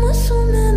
I'm.